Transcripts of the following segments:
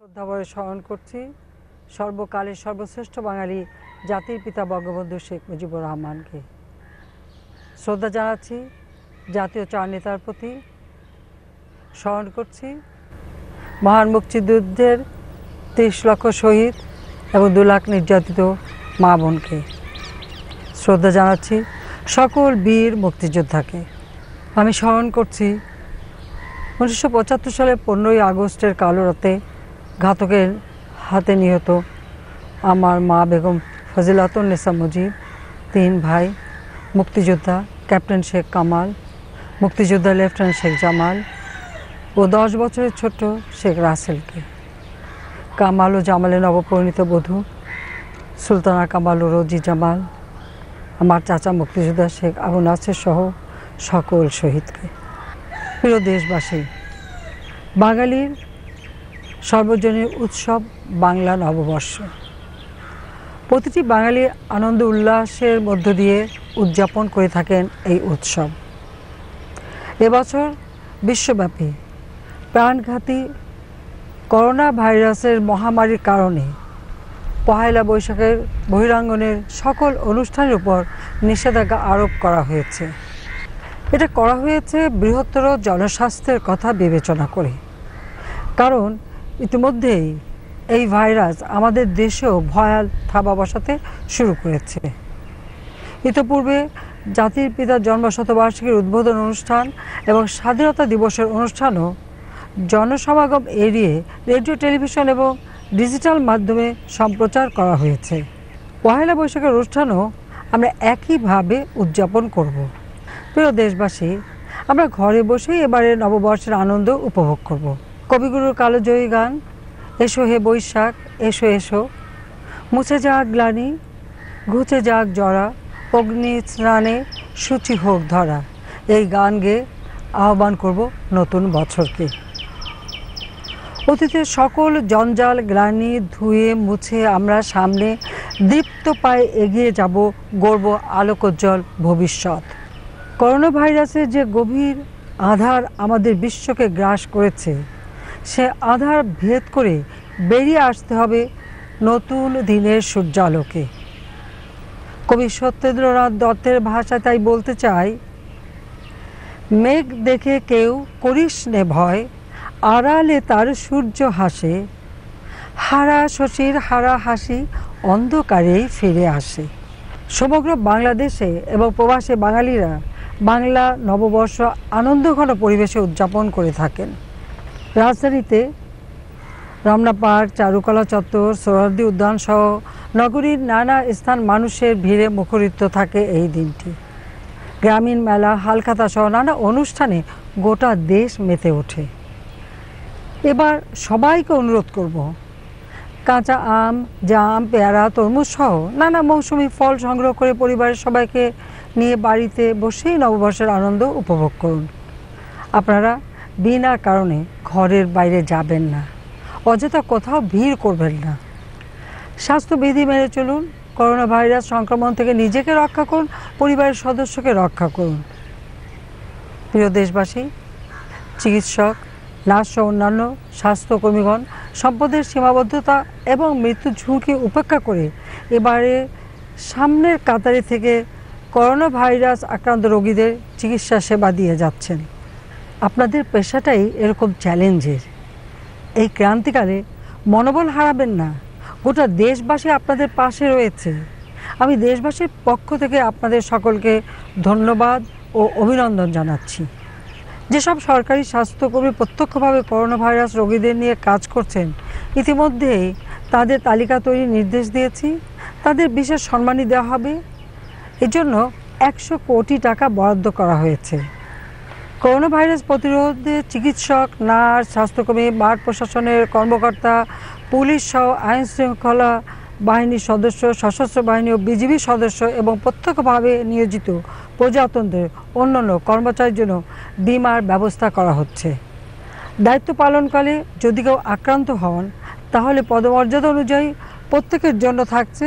শ্রদ্ধাভরে স্মরণ করছি সর্বকালের সর্বশ্রেষ্ঠ বাঙালি জাতির পিতা বঙ্গবন্ধু শেখ মুজিবুর রহমানকে। শ্রদ্ধা জানাচ্ছি জাতীয় চার নেতার প্রতি। স্মরণ করছি মহান মুক্তিযুদ্ধের তিরিশ লক্ষ শহীদ এবং দু লাখ নির্যাতিত মা বোনকে। শ্রদ্ধা জানাচ্ছি সকল বীর মুক্তিযোদ্ধাকে। আমি স্মরণ করছি উনিশশো সালের পনেরোই আগস্টের কালো রাতে ঘাতকের হাতে নিহত আমার মা বেগম ফজিলাতুন্নেসা মুজিব, তিন ভাই, মুক্তিযোদ্ধা ক্যাপ্টেন শেখ কামাল, মুক্তিযোদ্ধা লেফটেন্যান্ট শেখ জামাল ও দশ বছরের ছোট্ট শেখ রাসেলকে। কামাল ও জামালের নবপরিণীত বধূ সুলতানা কামাল ও রোজি জামাল, আমার চাচা মুক্তিযোদ্ধা শেখ আবু নাসের সহ সকল শহীদকে। প্রিয় দেশবাসী, বাঙালির সর্বজনীন উৎসব বাংলা নববর্ষ। প্রতিটি বাঙালি আনন্দ উল্লাসের মধ্য দিয়ে উদযাপন করে থাকেন এই উৎসব। এবছর বিশ্বব্যাপী প্রাণঘাতী করোনা ভাইরাসের মহামারীর কারণে পহেলা বৈশাখের বহিরাঙ্গনের সকল অনুষ্ঠানের উপর নিষেধাজ্ঞা আরোপ করা হয়েছে। এটা করা হয়েছে বৃহত্তর জনস্বাস্থ্যের কথা বিবেচনা করে। কারণ ইতিমধ্যেই এই ভাইরাস আমাদের দেশেও ভয়াল থাবা বসাতে শুরু করেছে। ইতিপূর্বে জাতির পিতার জন্মশতবার্ষিকীর উদ্বোধন অনুষ্ঠান এবং স্বাধীনতা দিবসের অনুষ্ঠানও জনসমাগম এড়িয়ে রেডিও, টেলিভিশন এবং ডিজিটাল মাধ্যমে সম্প্রচার করা হয়েছে। পহেলা বৈশাখের অনুষ্ঠানও আমরা একইভাবে উদযাপন করব। প্রিয় দেশবাসী, আমরা ঘরে বসেই এবারে নববর্ষের আনন্দ উপভোগ করব। কবিগুরুর কালোজয়ী গান, এসো হে বৈশাখ, এসো এসো। মুছে যাক গ্লানি, ঘুচে যাক জরা, অগ্নি স্নানে সূচি হোক ধরা। এই গান গেয়ে আহ্বান করব নতুন বছরকে। অতীতের সকল জঞ্জাল গ্লানি ধুয়ে মুছে আমরা সামনে দীপ্ত পায়ে এগিয়ে যাব গর্ব আলোকোজ্জ্বল ভবিষ্যৎ। করোনা ভাইরাসের যে গভীর আধার আমাদের বিশ্বকে গ্রাস করেছে সে আধার ভেদ করে বেরিয়ে আসতে হবে নতুন দিনের সূর্যালোকে। কবি সত্যেন্দ্রনাথ দত্তের ভাষা তাই বলতে চাই, মেঘ দেখে কেউ করিস নে ভয়, আড়ালে তার সূর্য হাসে, হারা শশীর হারা হাসি অন্ধকারেই ফিরে আসে। সমগ্র বাংলাদেশে এবং প্রবাসে বাঙালিরা বাংলা নববর্ষ আনন্দঘন পরিবেশে উদযাপন করে থাকেন। রাজধানীতে রমনা পার্ক চারুকলা চত্বর সোহরার্দি উদ্যান সহ নগরীর নানা স্থান মানুষের ভিড়ে মুখরিত থাকে এই দিনটি। গ্রামীণ মেলা, হালখাতা সহ নানা অনুষ্ঠানে গোটা দেশ মেতে ওঠে। এবার সবাইকে অনুরোধ করব, কাঁচা আম, জাম, পেয়ারা, তরমুজ সহ নানা মৌসুমি ফল সংগ্রহ করে পরিবারের সবাইকে নিয়ে বাড়িতে বসেই নববর্ষের আনন্দ উপভোগ করুন। আপনারা বিনা কারণে ঘরের বাইরে যাবেন না। অযথা কোথাও ভিড় করবেন না। স্বাস্থ্যবিধি মেনে চলুন করোনা ভাইরাস সংক্রমণ থেকে নিজেকে রক্ষা করুন, পরিবারের সদস্যকে রক্ষা করুন। প্রিয় দেশবাসী, চিকিৎসক নার্স অন্যান্য স্বাস্থ্যকর্মীগণ সম্পদের সীমাবদ্ধতা এবং মৃত্যুর ঝুঁকি উপেক্ষা করে এবারে সামনের কাতারে থেকে করোনা ভাইরাস আক্রান্ত রোগীদের চিকিৎসা সেবা দিয়ে যাচ্ছেন। আপনাদের পেশাটাই এরকম চ্যালেঞ্জের। এই ক্রান্তিকালে মনোবল হারাবেন না। গোটা দেশবাসী আপনাদের পাশে রয়েছে। আমি দেশবাসীর পক্ষ থেকে আপনাদের সকলকে ধন্যবাদ ও অভিনন্দন জানাচ্ছি। যেসব সরকারি স্বাস্থ্যকর্মী প্রত্যক্ষভাবে করোনা ভাইরাস রোগীদের নিয়ে কাজ করছেন ইতিমধ্যেই তাদের তালিকা তৈরির নির্দেশ দিয়েছি। তাদের বিশেষ সম্মানী দেওয়া হবে। এজন্য একশো কোটি টাকা বরাদ্দ করা হয়েছে। করোনা ভাইরাস প্রতিরোধে চিকিৎসক, নার্স, স্বাস্থ্যকর্মী, মাঠ প্রশাসনের কর্মকর্তা, পুলিশ সহ আইন শৃঙ্খলা বাহিনীর সদস্য, সশস্ত্র বাহিনী ও বিজিবি সদস্য এবং প্রত্যক্ষভাবে নিয়োজিত প্রজাতন্ত্রের অন্যান্য কর্মচারীর জন্য বিমার ব্যবস্থা করা হচ্ছে। দায়িত্ব পালনকালে যদি কেউ আক্রান্ত হন, তাহলে পদমর্যাদা অনুযায়ী প্রত্যেকের জন্য থাকছে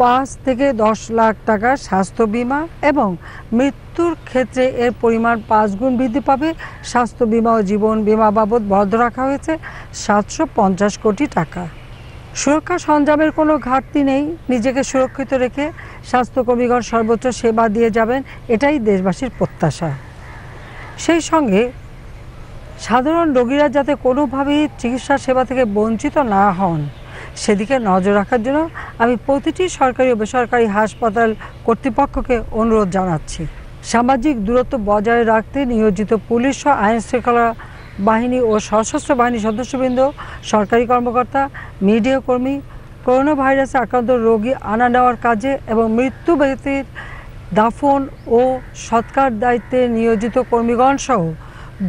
পাঁচ থেকে দশ লাখ টাকার স্বাস্থ্য বিমা এবং মৃত্যু মৃত্যুর ক্ষেত্রে এর পরিমাণ পাঁচ গুণ বৃদ্ধি পাবে। স্বাস্থ্য বিমা ও জীবন বিমা বাবদ বরাদ্দ রাখা হয়েছে সাতশো পঞ্চাশ কোটি টাকা। সুরক্ষা সরঞ্জামের কোনো ঘাটতি নেই। নিজেকে সুরক্ষিত রেখে স্বাস্থ্যকর্মীগণ সর্বোচ্চ সেবা দিয়ে যাবেন, এটাই দেশবাসীর প্রত্যাশা। সেই সঙ্গে সাধারণ রোগীরা যাতে কোনোভাবেই চিকিৎসা সেবা থেকে বঞ্চিত না হন, সেদিকে নজর রাখার জন্য আমি প্রতিটি সরকারি ও বেসরকারি হাসপাতাল কর্তৃপক্ষকে অনুরোধ জানাচ্ছি। সামাজিক দূরত্ব বজায় রাখতে নিয়োজিত পুলিশ ও আইন শৃঙ্খলা বাহিনী ও সশস্ত্র বাহিনীর সদস্যবৃন্দ, সরকারি কর্মকর্তা, মিডিয়া কর্মী করোনা ভাইরাসে আক্রান্ত রোগী আনা নেওয়ার কাজে এবং মৃত্যু ব্যক্তির দাফন ও সৎকার দায়িত্বে নিয়োজিত কর্মীগণ সহ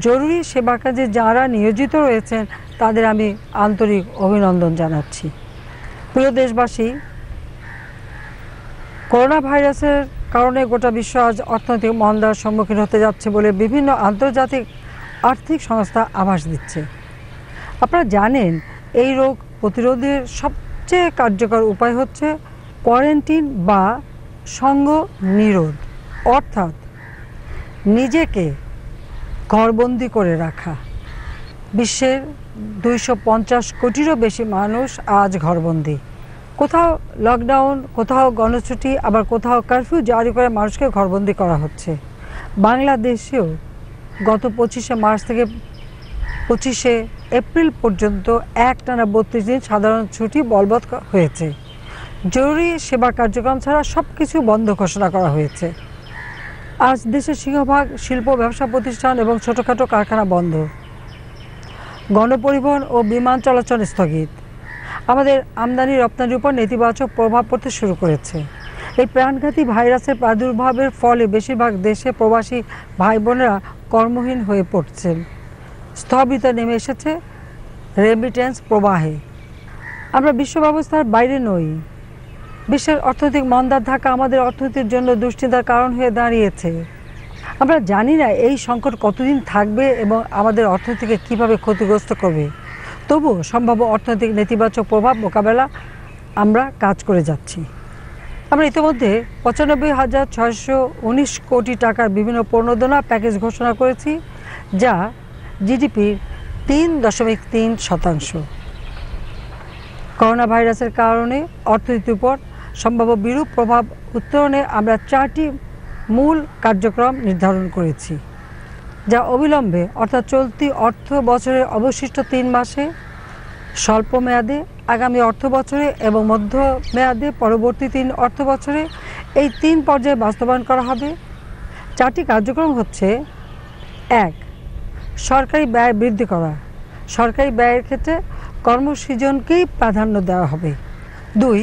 জরুরি সেবা কাজে যারা নিয়োজিত রয়েছেন, তাদের আমি আন্তরিক অভিনন্দন জানাচ্ছি। প্রিয় দেশবাসী করোনা ভাইরাসের কারণে গোটা বিশ্ব আজ অর্থনৈতিক মন্দার সম্মুখীন হতে যাচ্ছে বলে বিভিন্ন আন্তর্জাতিক আর্থিক সংস্থা আভাস দিচ্ছে। আপনারা জানেন, এই রোগ প্রতিরোধের সবচেয়ে কার্যকর উপায় হচ্ছে কোয়ারেন্টিন বা সঙ্গ নিরোধ অর্থাৎ নিজেকে ঘরবন্দি করে রাখা। বিশ্বের দুইশো পঞ্চাশ কোটিরও বেশি মানুষ আজ ঘরবন্দি। কোথাও লকডাউন কোথাও গণছুটি, আবার কোথাও কারফিউ জারি করে মানুষকে ঘরবন্দি করা হচ্ছে। বাংলাদেশেও গত পঁচিশে মার্চ থেকে পঁচিশে এপ্রিল পর্যন্ত এক টানা বত্রিশ দিন সাধারণ ছুটি বলবৎ হয়েছে। জরুরি সেবা কার্যক্রম ছাড়া সব কিছু বন্ধ ঘোষণা করা হয়েছে। আজ দেশের সিংহভাগ শিল্প, ব্যবসা প্রতিষ্ঠান এবং ছোটোখাটো কারখানা বন্ধ। গণপরিবহন ও বিমান চলাচল স্থগিত। আমাদের আমদানি রপ্তানির উপর নেতিবাচক প্রভাব পড়তে শুরু করেছে। এই প্রাণঘাতী ভাইরাসের প্রাদুর্ভাবের ফলে বেশিরভাগ দেশে প্রবাসী ভাই বোনেরা কর্মহীন হয়ে পড়ছেন। স্থবিত নেমে এসেছে রেমিটেন্স প্রবাহে। আমরা বিশ্ব ব্যবস্থার বাইরে নই। বিশ্বের অর্থনৈতিক মন্দার ধাক্কা আমাদের অর্থনীতির জন্য দুশ্চিন্তার কারণ হয়ে দাঁড়িয়েছে। আমরা জানি না এই সংকট কতদিন থাকবে এবং আমাদের অর্থনীতিকে কীভাবে ক্ষতিগ্রস্ত করবে। তবুও সম্ভাব্য অর্থনৈতিক নেতিবাচক প্রভাব মোকাবেলা আমরা কাজ করে যাচ্ছি। আমরা ইতিমধ্যে পঁচানব্বই হাজার ছয়শো উনিশ কোটি টাকার বিভিন্ন প্রণোদনা প্যাকেজ ঘোষণা করেছি, যা জিডিপির তিন দশমিক তিন শতাংশ। করোনা ভাইরাসের কারণে অর্থনীতির উপর সম্ভাব্য বিরূপ প্রভাব উত্তরণে আমরা চারটি মূল কার্যক্রম নির্ধারণ করেছি। যা অবিলম্বে, অর্থাৎ চলতি অর্থ বছরের অবশিষ্ট তিন মাসে, স্বল্প মেয়াদে, আগামী অর্থ বছরে এবং মধ্য মেয়াদে পরবর্তী তিন অর্থ বছরে এই তিন পর্যায়ে বাস্তবায়ন করা হবে। চারটি কার্যক্রম হচ্ছে, এক, সরকারি ব্যয় বৃদ্ধি করা। সরকারি ব্যয়ের ক্ষেত্রে কর্মসৃজনকেই প্রাধান্য দেওয়া হবে। দুই,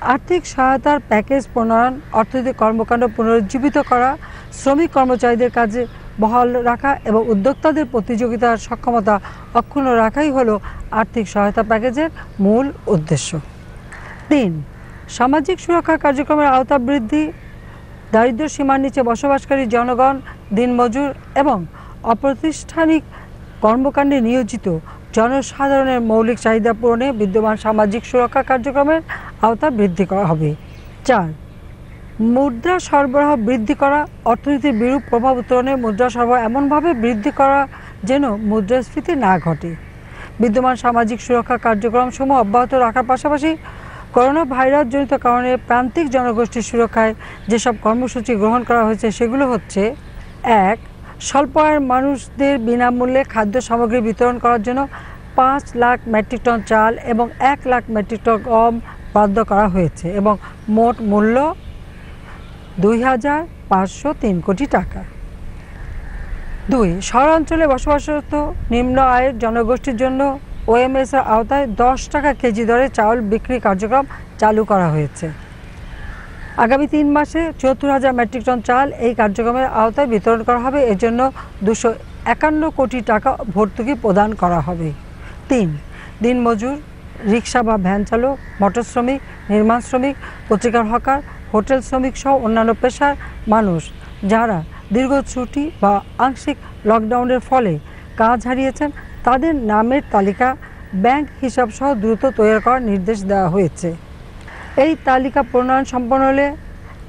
আর্থিক সহায়তার প্যাকেজ প্রণয়ন, অর্থনৈতিক কর্মকাণ্ড পুনরুজ্জীবিত করা, শ্রমিক কর্মচারীদের কাজে বহাল রাখা এবং উদ্যোক্তাদের প্রতিযোগিতার সক্ষমতা অক্ষুণ্ণ রাখাই হলো আর্থিক সহায়তা প্যাকেজের মূল উদ্দেশ্য। তিন, সামাজিক সুরক্ষা কার্যক্রমের আওতা বৃদ্ধি, দারিদ্র সীমার নিচে বসবাসকারী জনগণ, দিনমজুর এবং অপ্রতিষ্ঠানিক কর্মকাণ্ডে নিয়োজিত জনসাধারণের মৌলিক চাহিদা পূরণে বিদ্যমান সামাজিক সুরক্ষা কার্যক্রমের আওতা বৃদ্ধি করা হবে। চার মুদ্রা সরবরাহ বৃদ্ধি করা, অর্থনীতির বিরূপ প্রভাব উত্তরণে মুদ্রা সরবরাহ এমনভাবে বৃদ্ধি করা যেন মুদ্রাস্ফীতি না ঘটে। বিদ্যমান সামাজিক সুরক্ষা কার্যক্রম সমূহ অব্যাহত রাখার পাশাপাশি করোনা ভাইরাস জনিত কারণে প্রান্তিক জনগোষ্ঠীর সুরক্ষায় যেসব কর্মসূচি গ্রহণ করা হয়েছে সেগুলো হচ্ছে, এক, স্বল্প আয়ের মানুষদের বিনামূল্যে খাদ্য সামগ্রী বিতরণ করার জন্য পাঁচ লাখ মেট্রিক টন চাল এবং এক লাখ মেট্রিক টন গম বরাদ্দ করা হয়েছে এবং মোট মূল্য দুই হাজার পাঁচশো তিন কোটি টাকা। দুই, শহরাঞ্চলে বসবাসরত নিম্ন আয়ের জনগোষ্ঠীর জন্য ওএমএস এর আওতায় দশ টাকা কেজি দরে চাউল বিক্রি কার্যক্রম চালু করা হয়েছে। আগামী তিন মাসে চুয়াত্তর হাজার মেট্রিক টন চাল এই কার্যক্রমের আওতায় বিতরণ করা হবে। এর জন্য দুশো একান্ন কোটি টাকা ভর্তুকি প্রদান করা হবে। তিন, দিনমজুর, রিক্সা বা ভ্যান চালক মোটর শ্রমিক নির্মাণ শ্রমিক, পত্রিকার হকার হোটেল শ্রমিক সহ অন্যান্য পেশার মানুষ যারা দীর্ঘ ছুটি বা আংশিক লকডাউনের ফলে কাজ হারিয়েছেন, তাদের নামের তালিকা ব্যাংক হিসাব সহ দ্রুত তৈরি করার নির্দেশ দেওয়া হয়েছে। এই তালিকা প্রণয়ন সম্পন্ন হলে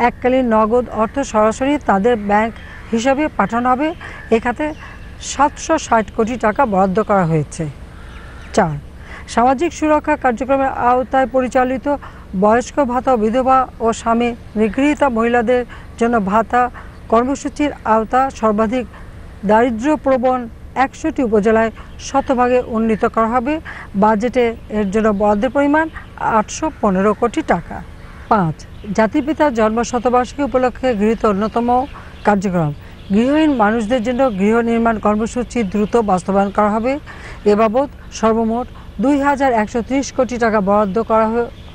এককালীন নগদ অর্থ সরাসরি তাদের ব্যাংক হিসাবে পাঠানো হবে। এ খাতে সাতশো ষাট কোটি টাকা বরাদ্দ করা হয়েছে। চার, সামাজিক সুরক্ষা কার্যক্রমের আওতায় পরিচালিত বয়স্ক ভাতা, বিধবা ও স্বামী, নিগৃহীতা মহিলাদের জন্য ভাতা কর্মসূচির আওতা সর্বাধিক দারিদ্র্যপ্রবণ একশোটি উপজেলায় শতভাগে উন্নীত করা হবে। বাজেটে এর জন্য বরাদ্দের পরিমাণ আটশো পনেরো কোটি টাকা। পাঁচ জাতিপিতার জন্ম শতবার্ষিকী উপলক্ষে গৃহীত অন্যতম কার্যক্রম। গৃহহীন মানুষদের জন্য গৃহ নির্মাণ কর্মসূচি দ্রুত বাস্তবায়ন করা হবে। এ বাবদ সর্বমোট দুই হাজার একশো ত্রিশ কোটি টাকা বরাদ্দ করা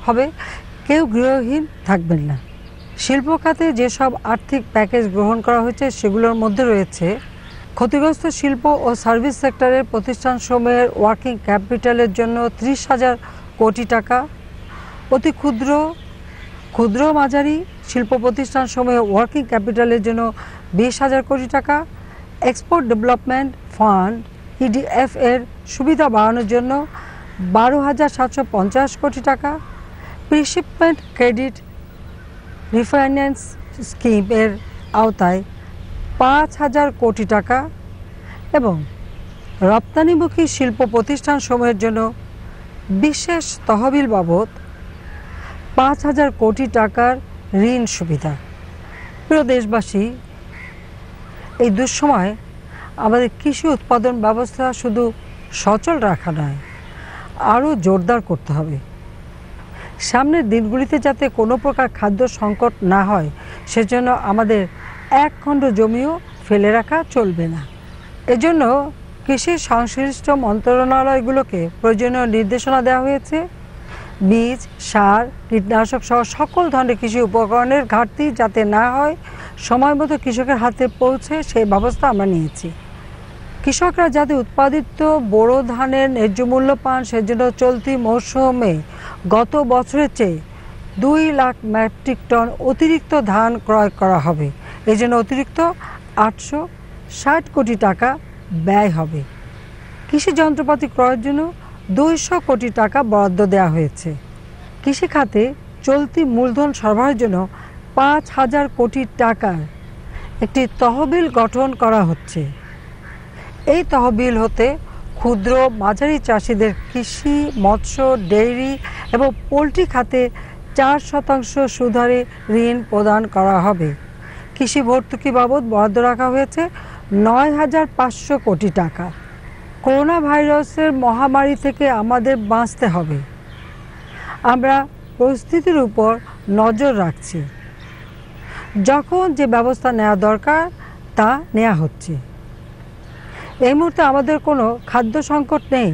হবে, কেউ গৃহহীন থাকবেন না। শিল্প খাতে যেসব আর্থিক প্যাকেজ গ্রহণ করা হয়েছে, সেগুলোর মধ্যে রয়েছে, ক্ষতিগ্রস্ত শিল্প ও সার্ভিস সেক্টরের প্রতিষ্ঠান প্রতিষ্ঠানসমূহের ওয়ার্কিং ক্যাপিটালের জন্য ত্রিশ হাজার কোটি টাকা, অতি ক্ষুদ্র ক্ষুদ্র মাঝারি শিল্প প্রতিষ্ঠানসমূহে ওয়ার্কিং ক্যাপিটালের জন্য বিশ হাজার কোটি টাকা, এক্সপোর্ট ডেভেলপমেন্ট ফান্ড ইডিএফ এর সুবিধা বাড়ানোর জন্য বারো হাজার সাতশো পঞ্চাশ কোটি টাকা প্রিশিপমেন্ট ক্রেডিট রিফাইন্যান্স স্কিম এর আওতায় পাঁচ হাজার কোটি টাকা এবং রপ্তানিমুখী শিল্প প্রতিষ্ঠান সমূহের জন্য বিশেষ তহবিল বাবদ পাঁচ হাজার কোটি টাকার ঋণ সুবিধা। প্রিয় দেশবাসী, এই দুঃসময় আমাদের কৃষি উৎপাদন ব্যবস্থা শুধু সচল রাখা নয়, আরও জোরদার করতে হবে। সামনের দিনগুলিতে যাতে কোনো প্রকার খাদ্য সংকট না হয়, সেজন্য আমাদের এক খণ্ড জমিও ফেলে রাখা চলবে না। এজন্য কৃষি সংশ্লিষ্ট মন্ত্রণালয়গুলোকে প্রয়োজনীয় নির্দেশনা দেওয়া হয়েছে। বীজ, সার, কীটনাশক সহ সকল ধরনের কৃষি উপকরণের ঘাটতি যাতে না হয়, সময় মতো কৃষকের হাতে পৌঁছে সেই ব্যবস্থা আমরা নিয়েছি। কৃষকরা যাতে উৎপাদিত বোরো ধানের ন্যায্য মূল্য পান, সেজন্য চলতি মৌসুমে গত বছরের চেয়ে দুই লাখ মেট্রিক টন অতিরিক্ত ধান ক্রয় করা হবে। এই জন্য অতিরিক্ত আটশো ষাট কোটি টাকা ব্যয় হবে। কৃষি যন্ত্রপাতি ক্রয়ের জন্য দুইশো কোটি টাকা বরাদ্দ দেওয়া হয়েছে। কৃষি খাতে চলতি মূলধন সরবরাহের জন্য পাঁচ হাজার কোটি টাকার একটি তহবিল গঠন করা হচ্ছে। এই তহবিল হতে ক্ষুদ্র মাঝারি চাষিদের কৃষি, মৎস্য, ডেইরি এবং পোলট্রি খাতে চার শতাংশ সুধারে ঋণ প্রদান করা হবে। কৃষি ভর্তুকি বাবদ বরাদ্দ রাখা হয়েছে নয় হাজার পাঁচশো কোটি টাকা। করোনা ভাইরাসের মহামারী থেকে আমাদের বাঁচতে হবে। আমরা পরিস্থিতির উপর নজর রাখছি। যখন যে ব্যবস্থা নেওয়া দরকার, তা নেওয়া হচ্ছে। এই মুহূর্তে আমাদের কোনো খাদ্য সংকট নেই।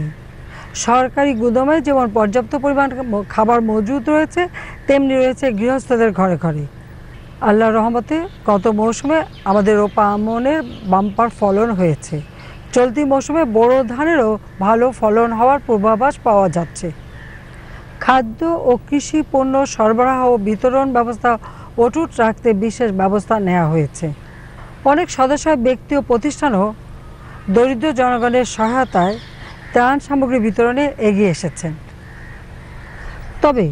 সরকারি গুদমে যেমন পর্যাপ্ত পরিমাণ খাবার মজুদ রয়েছে, তেমনি রয়েছে গৃহস্থদের ঘরে ঘরে। আল্লাহর রহমতে গত মৌসুমে আমাদের রোপা আমনের বাম্পার ফলন হয়েছে। চলতি মৌসুমে বোরো ধানেরও ভালো ফলন হওয়ার পূর্বাভাস পাওয়া যাচ্ছে। খাদ্য ও কৃষি পণ্য সরবরাহ ও বিতরণ ব্যবস্থা অটুট রাখতে বিশেষ ব্যবস্থা নেওয়া হয়েছে। অনেক সদস্য, ব্যক্তি ও প্রতিষ্ঠানও দরিদ্র জনগণের সহায়তায় ত্রাণ সামগ্রী বিতরণে এগিয়ে এসেছেন। তবে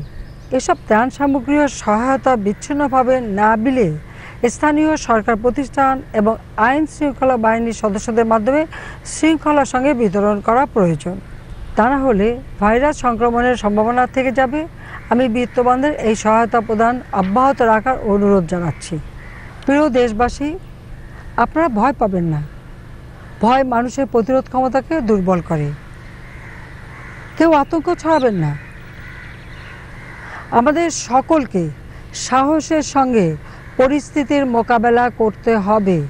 এসব ত্রাণ সামগ্রীর সহায়তা বিচ্ছিন্নভাবে না বিলে স্থানীয় সরকার প্রতিষ্ঠান এবং আইন শৃঙ্খলা বাহিনীর সদস্যদের মাধ্যমে শৃঙ্খলার সঙ্গে বিতরণ করা প্রয়োজন। তা না হলে ভাইরাস সংক্রমণের সম্ভাবনা থেকে যাবে। আমি বিত্তবানদের এই সহায়তা প্রদান অব্যাহত রাখার অনুরোধ জানাচ্ছি। প্রিয় দেশবাসী, আপনারা ভয় পাবেন না। ভয় মানুষের প্রতিরোধ ক্ষমতাকে দুর্বল করে। কেউ আতঙ্ক ছড়াবেন না। আমাদের সকলকে সাহসের সঙ্গে পরিস্থিতির মোকাবেলা করতে হবে।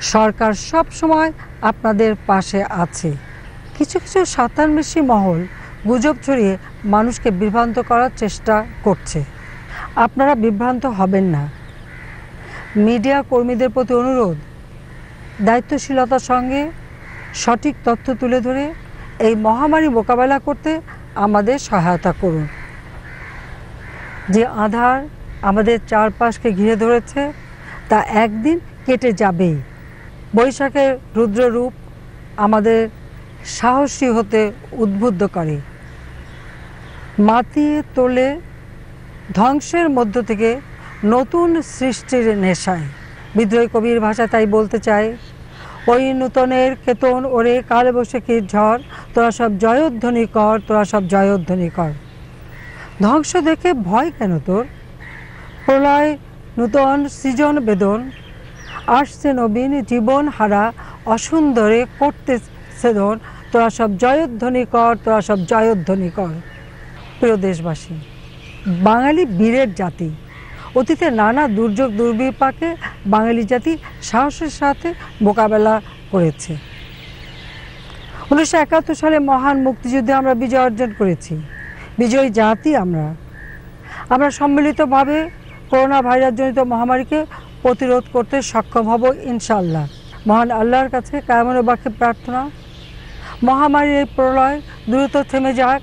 সরকার সব সময় আপনাদের পাশে আছে। কিছু কিছু সাতান্বেষী মহল গুজব ছড়িয়ে মানুষকে বিভ্রান্ত করার চেষ্টা করছে। আপনারা বিভ্রান্ত হবেন না। মিডিয়া কর্মীদের প্রতি অনুরোধ দায়িত্বশীলতার সঙ্গে সঠিক তথ্য তুলে ধরে এই মহামারী মোকাবেলা করতে আমাদের সহায়তা করুন। যে আধার আমাদের চারপাশকে ঘিরে ধরেছে, তা একদিন কেটে যাবেই। বৈশাখের রুদ্ররূপ আমাদের সাহসী হতে উদ্বুদ্ধ করে। মাতিয়ে তোলে ধ্বংসের মধ্য থেকে নতুন সৃষ্টির নেশায়। বিদ্রোহী কবির ভাষা তাই বলতে চাই ওই নূতনের কেতন ওরে কাল বৈশাখীর ঝড়, তোরা সব জয়ধ্বনি কর, তোরা সব জয়ধ্বনি কর। ধ্বংস দেখে ভয় কেন তোর? প্রলয়, নূতন সৃজন বেদন, আসছে নবীন জীবন হারা, অসুন্দরে করতে সেদন, তোরা সব জয়ধ্বনি কর, তোরা সব জয়ধ্বনি কর। প্রিয় দেশবাসী, বাঙালি বীরের জাতি অতীতে নানা দুর্যোগ দুর্বিপাকে বাঙালি জাতি সাহসের সাথে মোকাবেলা করেছে। উনিশশো একাত্তর সালে মহান মুক্তিযুদ্ধে আমরা বিজয় অর্জন করেছি। বিজয়ী জাতি আমরা। আমরা সম্মিলিতভাবে করোনা ভাইরাসজনিত মহামারীকে প্রতিরোধ করতে সক্ষম হব ইনশাল্লাহ মহান আল্লাহর কাছে কায়মন বাক্যে প্রার্থনা। মহামারীর এই প্রলয় দ্রুত থেমে যাক।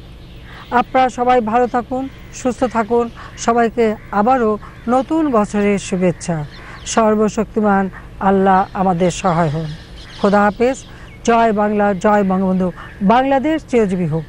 আপনারা সবাই ভালো থাকুন, সুস্থ থাকুন। সবাইকে আবারও নতুন বছরের শুভেচ্ছা। সর্বশক্তিমান আল্লাহ আমাদের সহায় হন। খোদা হাফেজ। জয় বাংলা, জয় বঙ্গবন্ধু। বাংলাদেশ চিরজীবী হোক।